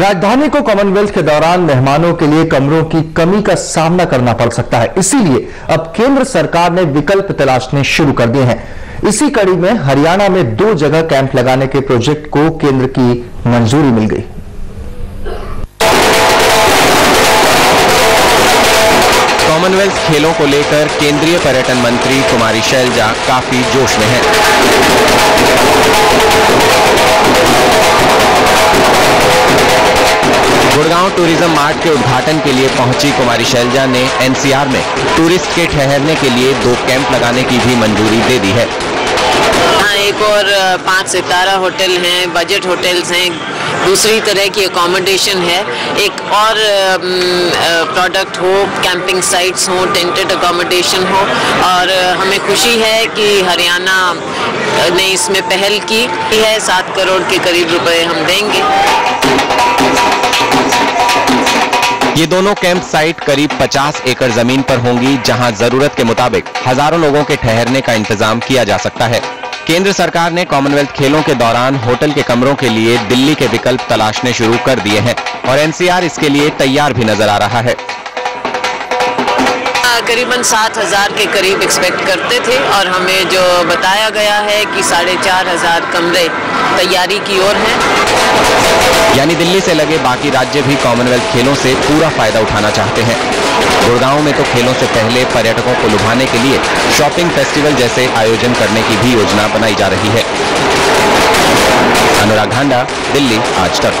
राजधानी को कॉमनवेल्थ के दौरान मेहमानों के लिए कमरों की कमी का सामना करना पड़ सकता है। इसीलिए अब केंद्र सरकार ने विकल्प तलाशने शुरू कर दिए हैं। इसी कड़ी में हरियाणा में दो जगह कैंप लगाने के प्रोजेक्ट को केंद्र की मंजूरी मिल गई। कॉमनवेल्थ खेलों को लेकर केंद्रीय पर्यटन मंत्री कुमारी शैलजा काफ़ी जोश में हैं। गुड़गांव टूरिज़्म मार्ट के उद्घाटन के लिए पहुँची कुमारी शैलजा ने एनसीआर में। टूरिस्ट के ठहरने के लिए दो कैंप लगाने की भी मंजूरी दे दी है। हाँ एक और पाँच सितारा होटल हैं, बजट होटल्स हैं, दूसरी तरह की अकोमोडेशन है। एक और प्रोडक्ट हो कैंपिंग साइट्स हो टेंटेड अकोमोडेशन हो, और हमें खुशी है कि हरियाणा ने इसमें पहल की। है, सात करोड़ के करीब रुपए हम देंगे। ये दोनों कैंप साइट करीब 50 एकड़ ज़मीन पर होंगी, जहाँ ज़रूरत के मुताबिक हज़ारों लोगों के ठहरने का इंतज़ाम किया जा सकता है। केंद्र सरकार ने कॉमनवेल्थ खेलों के दौरान होटल के कमरों के लिए दिल्ली के विकल्प तलाशने शुरू कर दिए हैं, और एनसीआर इसके लिए तैयार भी नज़र आ रहा है। करीबन सात हज़ार के करीब एक्सपेक्ट करते थे और हमें जो बताया गया है कि साढ़े चार हज़ार कमरे तैयारी की ओर हैं। यानी दिल्ली से लगे बाकी राज्य भी कॉमनवेल्थ खेलों से पूरा फ़ायदा उठाना चाहते हैं। गुड़गांव में तो खेलों से पहले पर्यटकों को लुभाने के लिए शॉपिंग फेस्टिवल जैसे आयोजन करने की भी योजना बनाई जा रही है। अनुराग ढांडा दिल्ली, आज तक।